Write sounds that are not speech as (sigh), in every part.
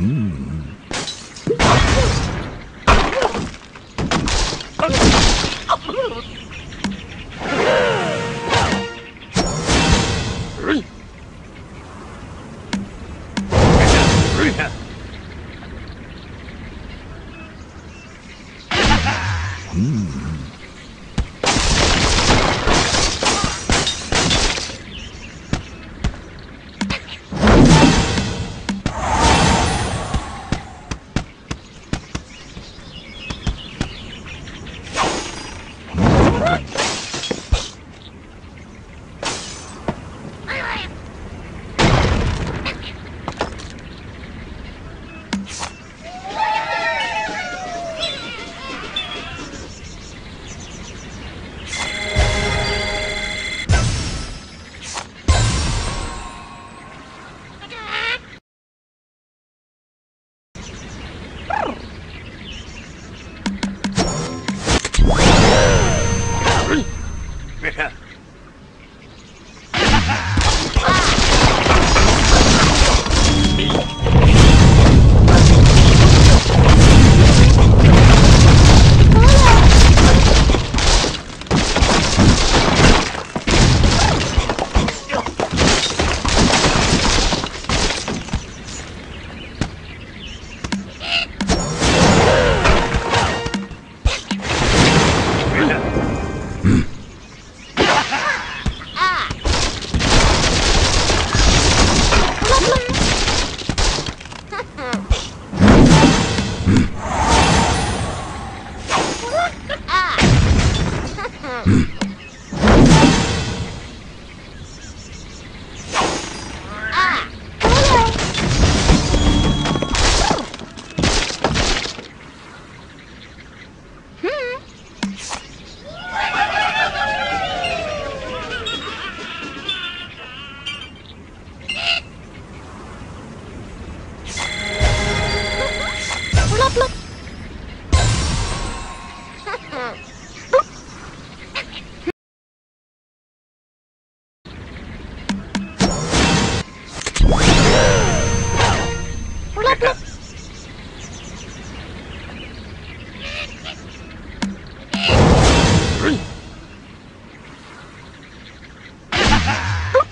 うん。Right.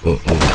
嗯嗯。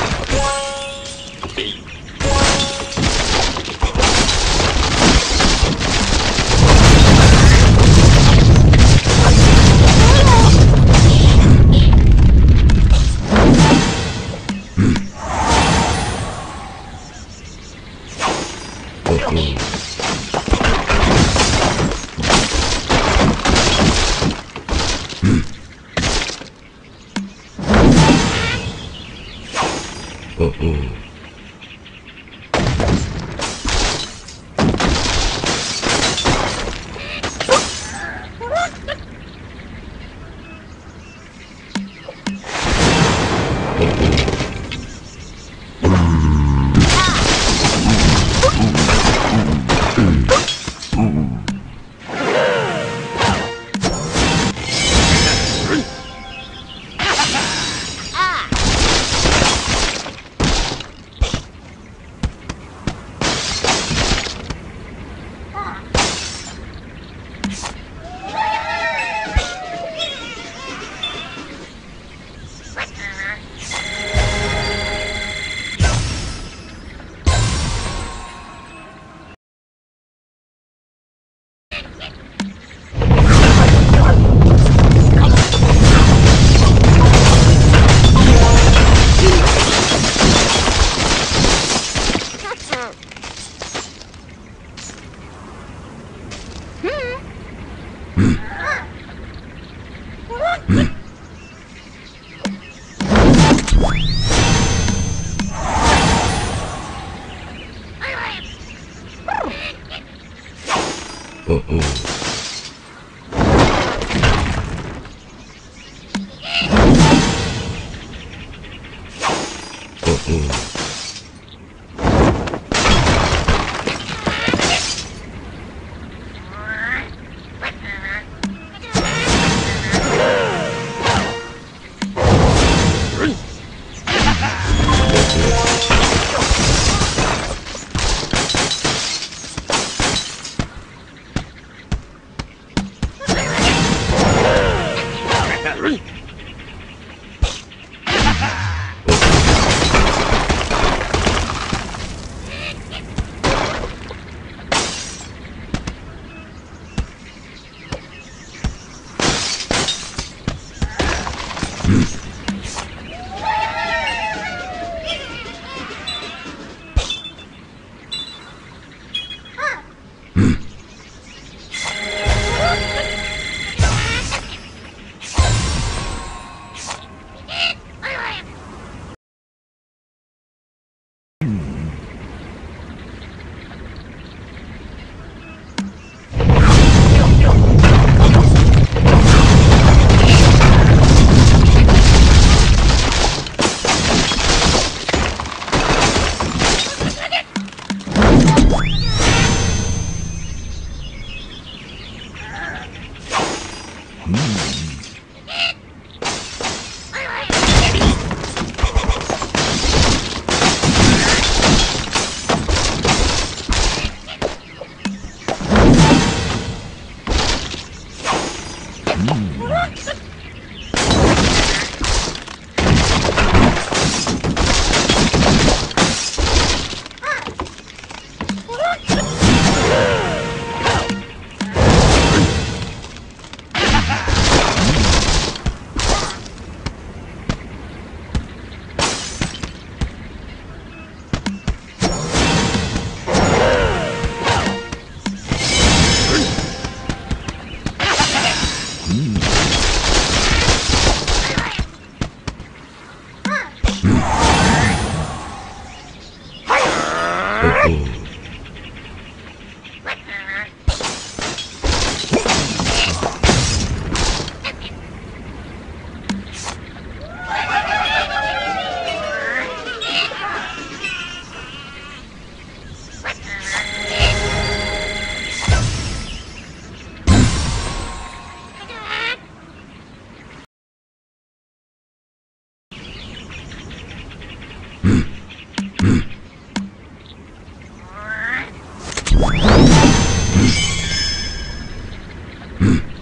Hmm.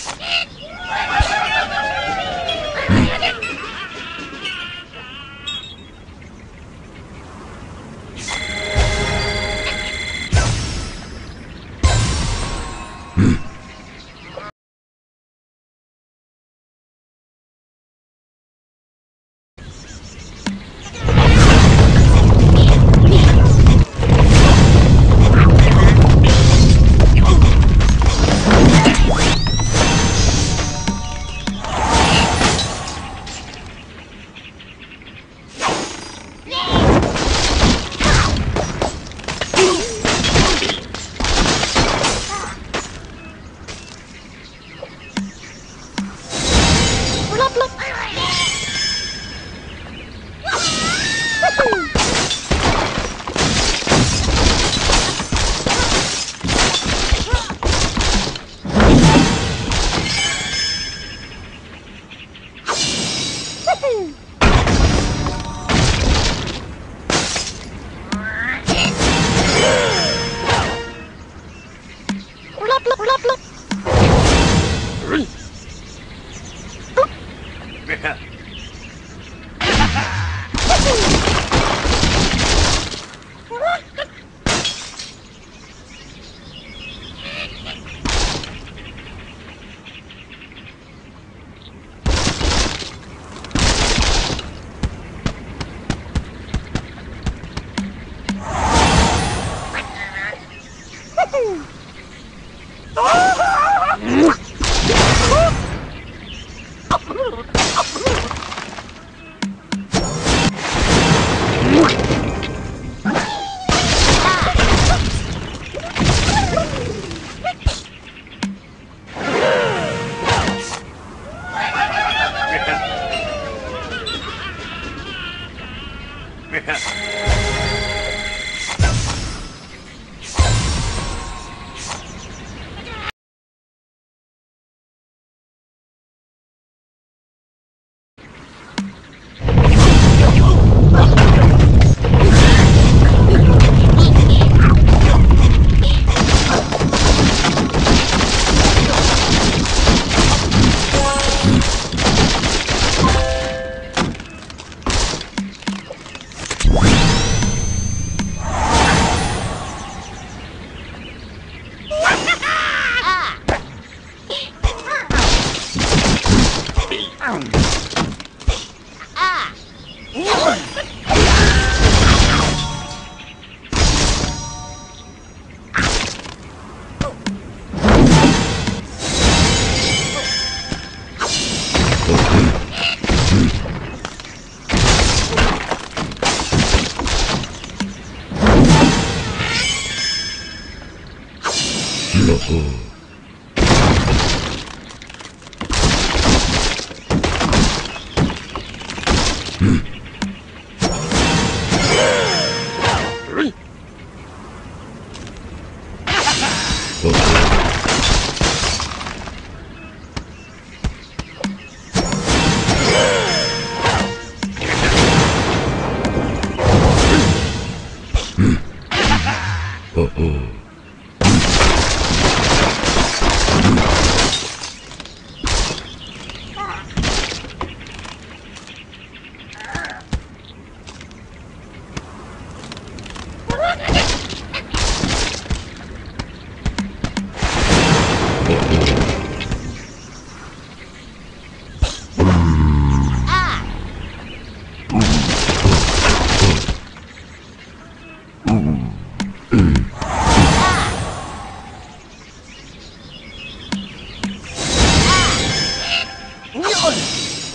Shit! (laughs) (laughs) Yeah. down!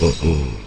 oh, oh.